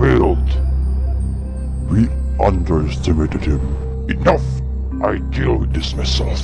failed. We underestimated him. Enough! I deal with this myself.